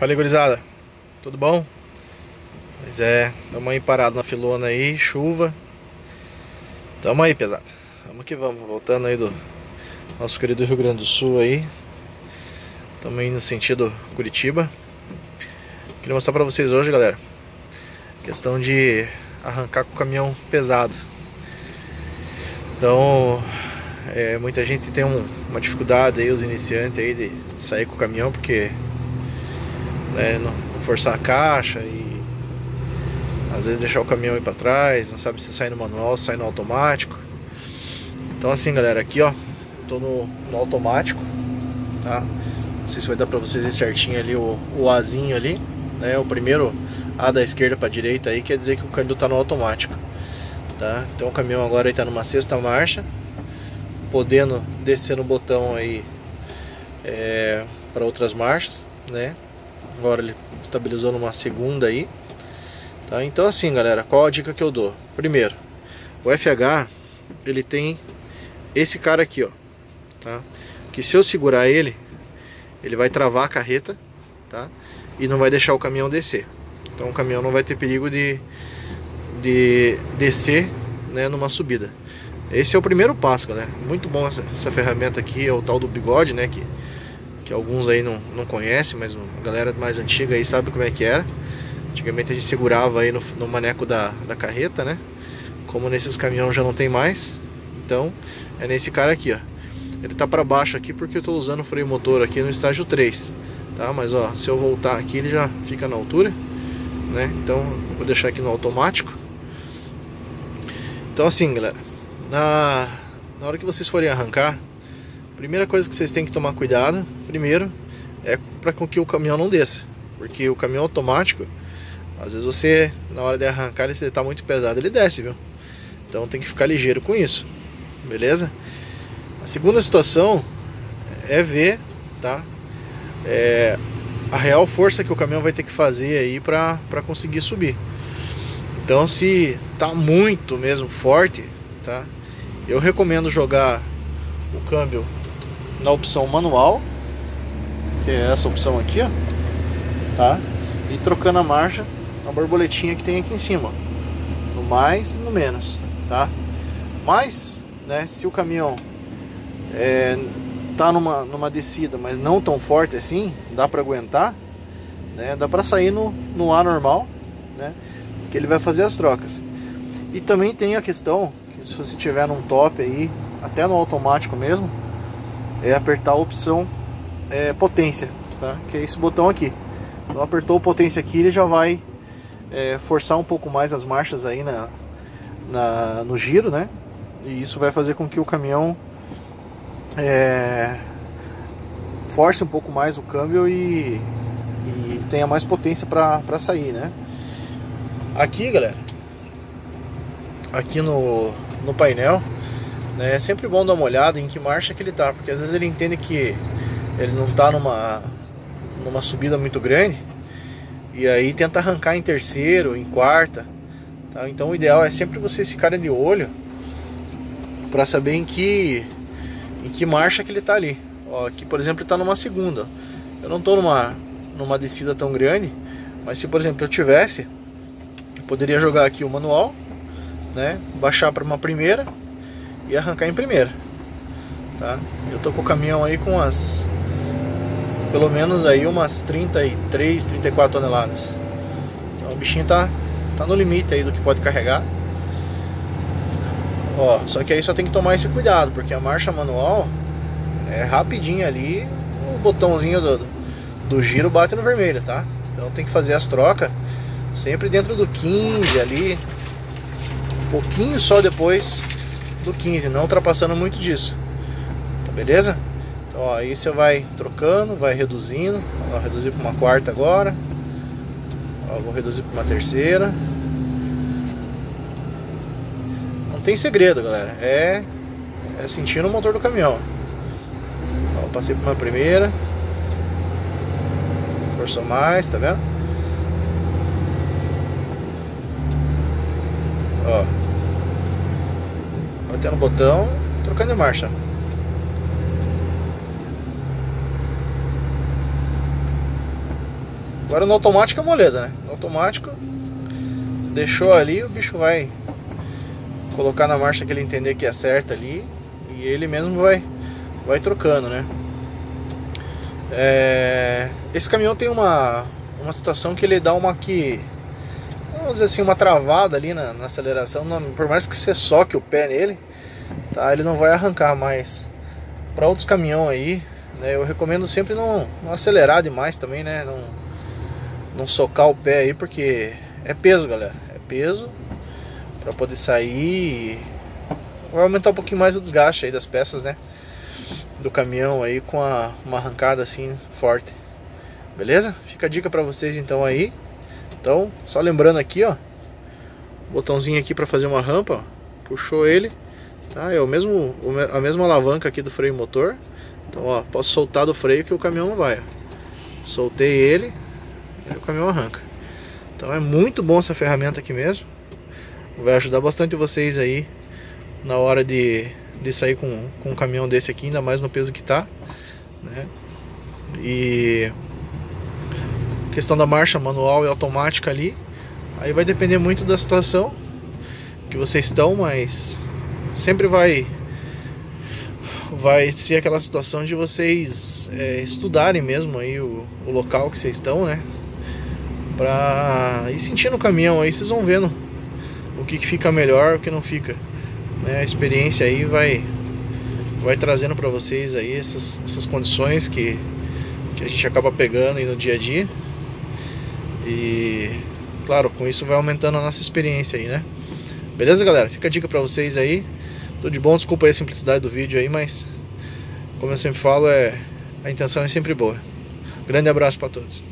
Fala aí, gurizada. Tudo bom? Pois é, tamo aí parado na filona aí, chuva. Tamo aí, pesado. Vamos que vamos, voltando aí do nosso querido Rio Grande do Sul aí. Tamo indo no sentido Curitiba. Queria mostrar pra vocês hoje, galera. Questão de arrancar com o caminhão pesado. Então, é, muita gente tem um, uma dificuldade aí, os iniciantes aí, de sair com o caminhão, porque né, não forçar a caixa e às vezes deixar o caminhão ir para trás, não sabe se sai no manual, sai no automático. Então assim, galera, aqui ó, tô no, no automático, tá? Não sei se vai dar para vocês ver certinho ali o, o Azinho ali, né? O primeiro A da esquerda para direita aí quer dizer que o câmbio tá no automático, tá? Então o caminhão agora está numa sexta marcha, podendo descer no botão aí é, para outras marchas, né? Agora ele estabilizou numa segunda aí. Tá? Então assim, galera, qual a dica que eu dou? Primeiro, o FH, ele tem esse cara aqui, ó. Tá? Que se eu segurar ele, ele vai travar a carreta, tá? E não vai deixar o caminhão descer. Então o caminhão não vai ter perigo de, de descer né, numa subida. Esse é o primeiro passo, galera. Muito bom essa, essa ferramenta aqui, é o tal do bigode, né? Que que alguns aí não, não conhecem, mas a galera mais antiga aí sabe como é que era. Antigamente a gente segurava aí no, no maneco da, da carreta, né? Como nesses caminhões já não tem mais, então é nesse cara aqui, ó. Ele tá para baixo aqui porque eu tô usando o freio motor aqui no estágio 3, tá? Mas ó, se eu voltar aqui ele já fica na altura, né? Então vou deixar aqui no automático. Então assim, galera, na, na hora que vocês forem arrancar, Primeira coisa que vocês têm que tomar cuidado, primeiro, é para que o caminhão não desça. Porque o caminhão automático, às vezes você, na hora de arrancar, ele está muito pesado, ele desce, viu? Então tem que ficar ligeiro com isso, beleza? A segunda situação é ver, tá? É, a real força que o caminhão vai ter que fazer aí para conseguir subir. Então se tá muito mesmo forte, tá? Eu recomendo jogar o câmbio na opção manual, que é essa opção aqui, ó, tá? E trocando a marcha na borboletinha que tem aqui em cima, no mais e no menos, tá? Mas, né, se o caminhão é, tá numa, numa descida, mas não tão forte assim, dá para aguentar, né? Dá para sair no, no A normal, né? Que ele vai fazer as trocas. E também tem a questão que se você tiver num top aí, até no automático mesmo, é apertar a opção é, potência, tá? Que é esse botão aqui. Então apertou o potência aqui, ele já vai é, forçar um pouco mais as marchas aí na, na, no giro, né? E isso vai fazer com que o caminhão é, force um pouco mais o câmbio e, e tenha mais potência para sair, né? Aqui, galera, aqui no, no painel né? É sempre bom dar uma olhada em que marcha que ele tá, porque às vezes ele entende que ele não tá numa, numa subida muito grande e aí tenta arrancar em terceiro, em quarta. Tá? Então o ideal é sempre vocês ficarem de olho para saber em que em que marcha que ele tá ali. Ó, aqui, por exemplo, ele tá numa segunda. Eu não tô numa numa descida tão grande, mas se por exemplo eu tivesse, eu poderia jogar aqui o manual, né? Baixar para uma primeira e arrancar em primeira. Tá? Eu tô com o caminhão aí com as pelo menos aí umas 33, 34 toneladas. Então o bichinho tá tá no limite aí do que pode carregar. Ó, só que aí só tem que tomar esse cuidado, porque a marcha manual é rapidinho ali, o botãozinho do, do giro bate no vermelho, tá? Então tem que fazer as trocas sempre dentro do 15 ali, um pouquinho só depois do 15, não ultrapassando muito disso. Tá beleza? Então ó, aí você vai trocando, vai reduzindo. Vou reduzir para uma quarta agora. Ó, vou reduzir para uma terceira. Não tem segredo, galera. É, é sentindo o motor do caminhão. Ó, passei para uma primeira. Forçou mais, tá vendo? Ó batendo o botão, trocando de marcha. Agora no automático é moleza, né? No automático, deixou ali, o bicho vai colocar na marcha que ele entender que é certa ali e ele mesmo vai, vai trocando, né? É, esse caminhão tem uma, uma situação que ele dá uma que vamos dizer assim uma travada ali na, na aceleração não, por mais que você soque o pé nele tá? Ele não vai arrancar mais. Para outros caminhão aí né, eu recomendo sempre não, não acelerar demais também né não, não socar o pé aí porque é peso galera. É peso para poder sair vai aumentar um pouquinho mais o desgaste aí das peças né do caminhão aí com a, uma arrancada assim forte. Beleza? Fica a dica para vocês então aí. Então só lembrando aqui ó botãozinho aqui para fazer uma rampa ó, puxou ele tá é o mesmo a mesma alavanca aqui do freio motor. Então ó posso soltar do freio que o caminhão não vai soltei ele o caminhão arranca. Então é muito bom essa ferramenta aqui mesmo. Vai ajudar bastante vocês aí na hora de, de sair com, com um caminhão desse aqui, ainda mais no peso que tá, né? E questão da marcha manual e automática ali, aí vai depender muito da situação que vocês estão, mas sempre vai vai ser aquela situação de vocês é, estudarem mesmo aí o, o local que vocês estão, né? Pra ir sentindo o caminhão aí, vocês vão vendo o que, que fica melhor, o que não fica. Né? A experiência aí vai, vai trazendo para vocês aí essas, essas condições que, que a gente acaba pegando aí no dia a dia. E claro, com isso vai aumentando a nossa experiência aí, né? Beleza, galera? Fica a dica para vocês aí. Tudo de bom, desculpa aí a simplicidade do vídeo aí, mas como eu sempre falo, é a intenção é sempre boa. Grande abraço para todos.